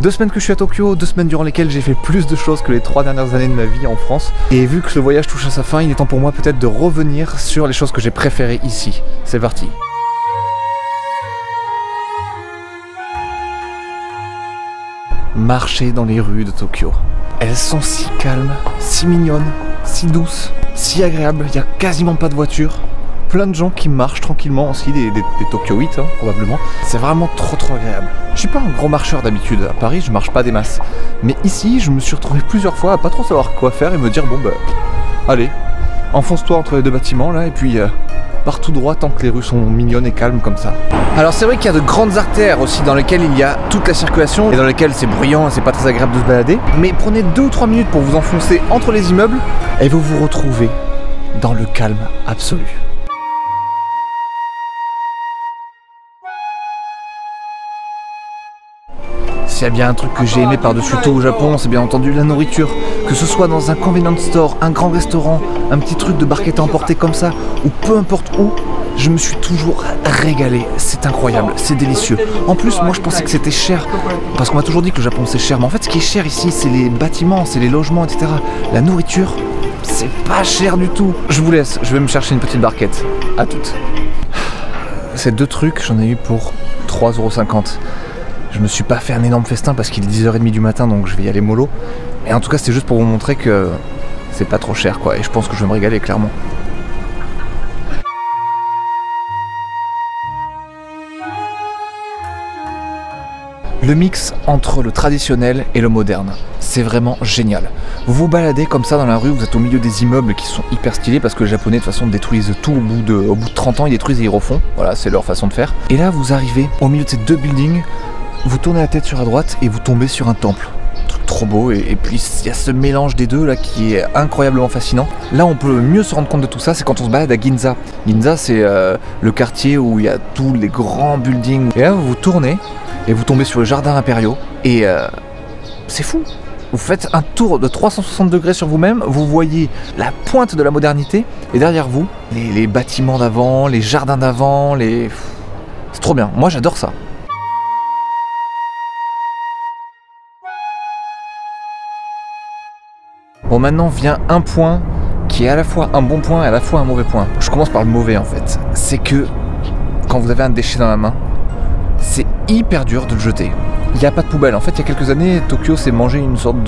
Deux semaines que je suis à Tokyo, deux semaines durant lesquelles j'ai fait plus de choses que les trois dernières années de ma vie en France. Et vu que le voyage touche à sa fin, il est temps pour moi peut-être de revenir sur les choses que j'ai préférées ici. C'est parti. Marcher dans les rues de Tokyo. Elles sont si calmes, si mignonnes, si douces, si agréables. Il n'y a quasiment pas de voitures plein de gens qui marchent tranquillement aussi, des, des, des hein, probablement. C'est vraiment trop trop agréable. Je suis pas un gros marcheur d'habitude, à Paris je marche pas des masses. Mais ici je me suis retrouvé plusieurs fois à pas trop savoir quoi faire et me dire bon bah allez, enfonce-toi entre les deux bâtiments là et puis euh, pars tout droit tant que les rues sont mignonnes et calmes comme ça. Alors c'est vrai qu'il y a de grandes artères aussi dans lesquelles il y a toute la circulation et dans lesquelles c'est bruyant et c'est pas très agréable de se balader. Mais prenez deux ou trois minutes pour vous enfoncer entre les immeubles et vous vous retrouvez dans le calme absolu. S'il y a bien un truc que j'ai aimé par-dessus tout au Japon, c'est bien entendu la nourriture. Que ce soit dans un convenience store, un grand restaurant, un petit truc de barquette à emporter comme ça, ou peu importe où, je me suis toujours régalé. C'est incroyable, c'est délicieux. En plus, moi je pensais que c'était cher, parce qu'on m'a toujours dit que le Japon c'est cher. Mais en fait, ce qui est cher ici, c'est les bâtiments, c'est les logements, etc. La nourriture, c'est pas cher du tout. Je vous laisse, je vais me chercher une petite barquette. À toutes. Ces deux trucs, j'en ai eu pour 3,50€. Je me suis pas fait un énorme festin parce qu'il est 10h30 du matin donc je vais y aller mollo. Et en tout cas c'était juste pour vous montrer que c'est pas trop cher quoi et je pense que je vais me régaler clairement. Le mix entre le traditionnel et le moderne, c'est vraiment génial. Vous vous baladez comme ça dans la rue, vous êtes au milieu des immeubles qui sont hyper stylés parce que les japonais de toute façon détruisent tout au bout de, au bout de 30 ans, ils détruisent et ils refont. Voilà, c'est leur façon de faire. Et là vous arrivez au milieu de ces deux buildings vous tournez la tête sur la droite et vous tombez sur un temple. Truc trop beau, et, puis il y a ce mélange des deux là qui est incroyablement fascinant. Là, on peut mieux se rendre compte de tout ça, c'est quand on se balade à Ginza. Ginza, c'est euh, le quartier où il y a tous les grands buildings. Et là, vous vous tournez et vous tombez sur le jardin impériaux, et euh, c'est fou. Vous faites un tour de 360 degrés sur vous-même, vous voyez la pointe de la modernité, et derrière vous, les, les bâtiments d'avant, les jardins d'avant, les. C'est trop bien. Moi, j'adore ça. Bon, maintenant vient un point qui est à la fois un bon point et à la fois un mauvais point. Je commence par le mauvais en fait. C'est que quand vous avez un déchet dans la main, c'est hyper dur de le jeter. Il n'y a pas de poubelle. En fait, il y a quelques années, Tokyo s'est mangé une sorte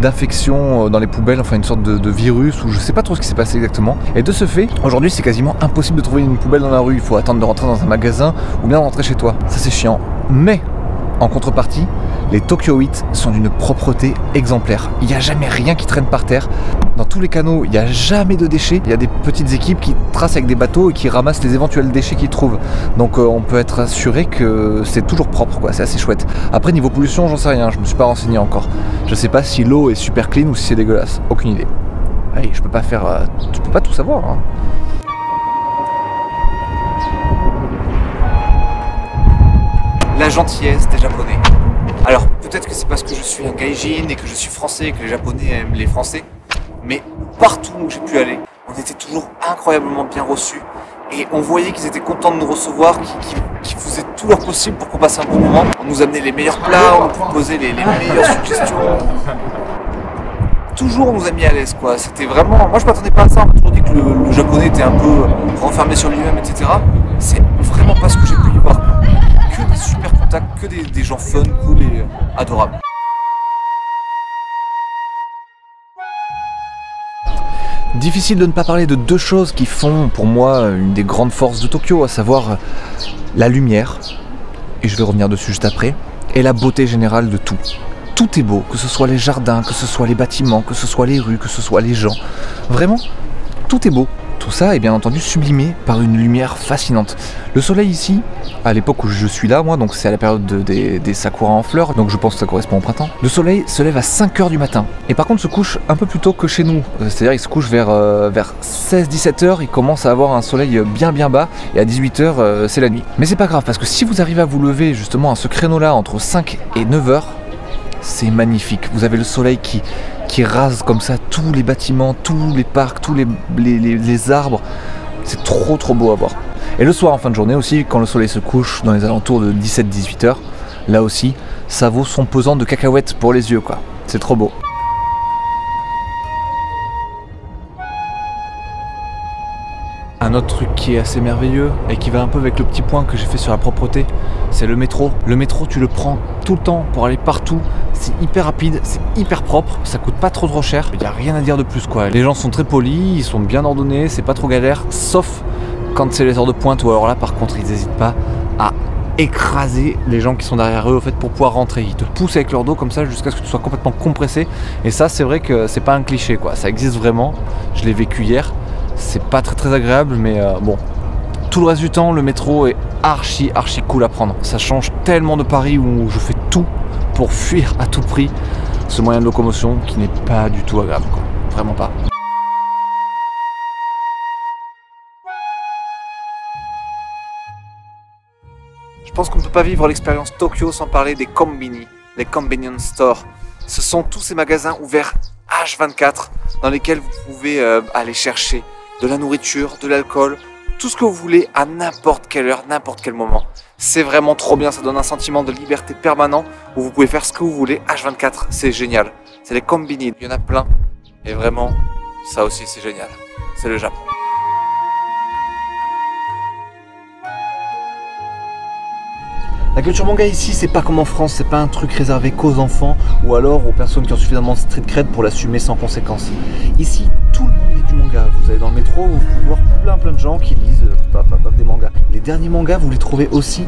d'infection dans les poubelles, enfin une sorte de, virus, ou je sais pas trop ce qui s'est passé exactement. Et de ce fait, aujourd'hui, c'est quasiment impossible de trouver une poubelle dans la rue. Il faut attendre de rentrer dans un magasin ou bien rentrer chez toi. Ça, c'est chiant. Mais en contrepartie, les Tokyoites sont d'une propreté exemplaire. Il n'y a jamais rien qui traîne par terre. Dans tous les canaux, il n'y a jamais de déchets. Il y a des petites équipes qui tracent avec des bateaux et qui ramassent les éventuels déchets qu'ils trouvent. Donc euh, on peut être assuré que c'est toujours propre. C'est assez chouette. Après niveau pollution, j'en sais rien. Je me suis pas renseigné encore. Je sais pas si l'eau est super clean ou si c'est dégueulasse. Aucune idée. Allez, je peux pas faire. Euh, tu peux pas tout savoir. Hein. La gentillesse des Japonais. Peut-être que c'est parce que je suis un gaijin et que je suis français et que les Japonais aiment les Français, mais partout où j'ai pu aller, on était toujours incroyablement bien reçus et on voyait qu'ils étaient contents de nous recevoir, qu'ils qu faisaient tout leur possible pour qu'on passe un bon moment. On nous amenait les meilleurs plats, on nous proposait les, meilleures suggestions. Toujours on nous a mis à l'aise quoi. C'était vraiment. Moi je m'attendais pas à ça. On m'a toujours dit que le, le, japonais était un peu renfermé sur lui-même, etc. C'est vraiment pas ce que j'ai super contacts, que des, des gens fun, cool et adorables. Difficile de ne pas parler de deux choses qui font pour moi une des grandes forces de Tokyo, à savoir la lumière, et je vais revenir dessus juste après, et la beauté générale de tout. Tout est beau, que ce soit les jardins, que ce soit les bâtiments, que ce soit les rues, que ce soit les gens. Vraiment, tout est beau. Tout ça est bien entendu sublimé par une lumière fascinante. Le soleil ici, à l'époque où je suis là, moi, donc c'est à la période de, des, sakuras en fleurs, donc je pense que ça correspond au printemps. Le soleil se lève à 5h du matin. Et par contre se couche un peu plus tôt que chez nous. C'est-à-dire il se couche vers, euh, vers 16-17h, il commence à avoir un soleil bien bien bas, et à 18h euh, c'est la nuit. Mais c'est pas grave, parce que si vous arrivez à vous lever justement à ce créneau-là entre 5 et 9h, c'est magnifique. Vous avez le soleil qui, qui rase comme ça tous les bâtiments, tous les parcs, tous les, les, arbres. C'est trop trop beau à voir. Et le soir en fin de journée aussi, quand le soleil se couche dans les alentours de 17-18 heures, là aussi, ça vaut son pesant de cacahuètes pour les yeux quoi. C'est trop beau. Autre truc qui est assez merveilleux et qui va un peu avec le petit point que j'ai fait sur la propreté, c'est le métro. Le métro, tu le prends tout le temps pour aller partout. C'est hyper rapide, c'est hyper propre, ça coûte pas trop trop cher. Il n'y a rien à dire de plus quoi. Les gens sont très polis, ils sont bien ordonnés, c'est pas trop galère, sauf quand c'est les heures de pointe ou alors là par contre ils n'hésitent pas à écraser les gens qui sont derrière eux au fait pour pouvoir rentrer. Ils te poussent avec leur dos comme ça jusqu'à ce que tu sois complètement compressé. Et ça c'est vrai que c'est pas un cliché quoi. Ça existe vraiment. Je l'ai vécu hier. C'est pas très très agréable mais euh, bon. Tout le reste du temps le métro est archi archi cool à prendre. Ça change tellement de Paris où je fais tout pour fuir à tout prix ce moyen de locomotion qui n'est pas du tout agréable. Vraiment pas. Je pense qu'on ne peut pas vivre l'expérience Tokyo sans parler des kombini, les convenience stores. Ce sont tous ces magasins ouverts H24 dans lesquels vous pouvez euh, aller chercher de la nourriture, de l'alcool, tout ce que vous voulez à n'importe quelle heure, n'importe quel moment. C'est vraiment trop bien, ça donne un sentiment de liberté permanent où vous pouvez faire ce que vous voulez H24, c'est génial. C'est les combini, il y en a plein. Et vraiment, ça aussi c'est génial. C'est le Japon. La culture manga ici, c'est pas comme en France, c'est pas un truc réservé qu'aux enfants ou alors aux personnes qui ont suffisamment de street cred pour l'assumer sans conséquence. Ici, tout le monde manga. Vous allez dans le métro, vous pouvez voir plein plein de gens qui lisent euh, des mangas. Les derniers mangas, vous les trouvez aussi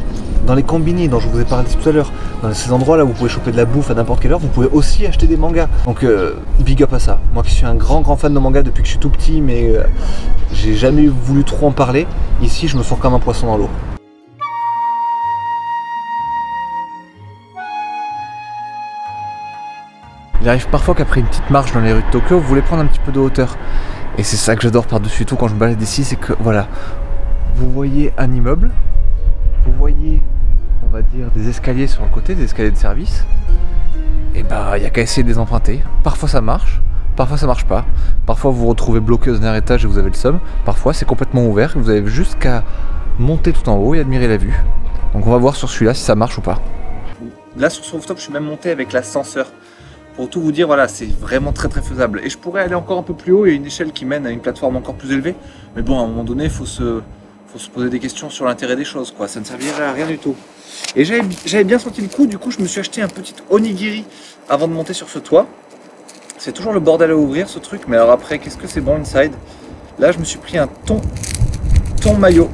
dans les combini dont je vous ai parlé tout à l'heure. Dans ces endroits là vous pouvez choper de la bouffe à n'importe quelle heure, vous pouvez aussi acheter des mangas. Donc euh, big up à ça. Moi qui suis un grand grand fan de manga depuis que je suis tout petit, mais euh, j'ai jamais voulu trop en parler. Ici, je me sens comme un poisson dans l'eau. Il arrive parfois qu'après une petite marche dans les rues de Tokyo, vous voulez prendre un petit peu de hauteur. Et c'est ça que j'adore par-dessus tout quand je me balade ici, c'est que voilà, vous voyez un immeuble, vous voyez, on va dire, des escaliers sur le côté, des escaliers de service. Et bah, il n'y a qu'à essayer de les emprunter. Parfois ça marche, parfois ça marche pas. Parfois vous vous retrouvez bloqué au dernier étage et vous avez le somme. Parfois c'est complètement ouvert et vous avez juste qu'à monter tout en haut et admirer la vue. Donc on va voir sur celui-là si ça marche ou pas. Là sur ce rooftop, je suis même monté avec l'ascenseur. Pour tout vous dire, voilà, c'est vraiment très très faisable. Et je pourrais aller encore un peu plus haut, il y a une échelle qui mène à une plateforme encore plus élevée. Mais bon, à un moment donné, il faut se, faut se poser des questions sur l'intérêt des choses, quoi. Ça ne servirait à rien du tout. Et j'avais bien senti le coup, du coup, je me suis acheté un petit onigiri avant de monter sur ce toit. C'est toujours le bordel à ouvrir ce truc, mais alors après, qu'est-ce que c'est bon inside? Là, je me suis pris un thon, thon maillot.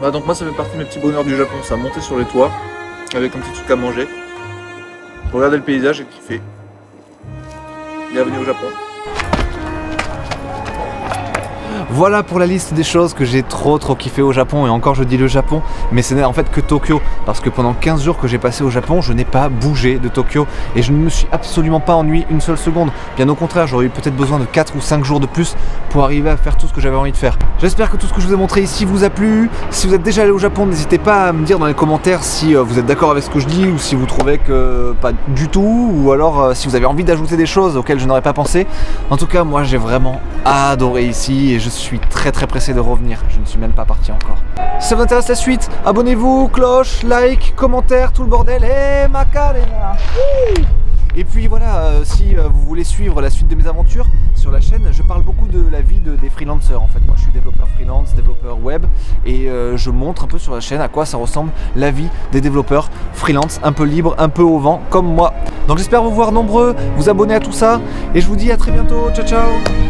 Voilà, donc moi ça fait partie de mes petits bonheurs du Japon, ça monter sur les toits avec un petit truc à manger, regarder le paysage et kiffer. Bienvenue au Japon. Voilà pour la liste des choses que j'ai trop trop kiffé au Japon et encore je dis le Japon mais ce n'est en fait que Tokyo parce que pendant 15 jours que j'ai passé au Japon je n'ai pas bougé de Tokyo et je ne me suis absolument pas ennuyé une seule seconde. Bien au contraire j'aurais eu peut-être besoin de 4 ou 5 jours de plus pour arriver à faire tout ce que j'avais envie de faire. J'espère que tout ce que je vous ai montré ici vous a plu. Si vous êtes déjà allé au Japon n'hésitez pas à me dire dans les commentaires si euh, vous êtes d'accord avec ce que je dis ou si vous trouvez que pas du tout ou alors euh, si vous avez envie d'ajouter des choses auxquelles je n'aurais pas pensé. En tout cas moi j'ai vraiment adoré ici et je suis très très pressé de revenir. Je ne suis même pas parti encore. Si ça vous intéresse la suite, abonnez-vous, cloche, like, commentaire, tout le bordel. Et Macarena et puis voilà, euh, si euh, vous voulez suivre la suite de mes aventures sur la chaîne, je parle beaucoup de la vie des freelancers. En fait, moi je suis développeur freelance, développeur web, et euh, je montre un peu sur la chaîne à quoi ça ressemble la vie des développeurs freelance, un peu libre, un peu au vent, comme moi. Donc j'espère vous voir nombreux, vous abonner à tout ça, et je vous dis à très bientôt. Ciao ciao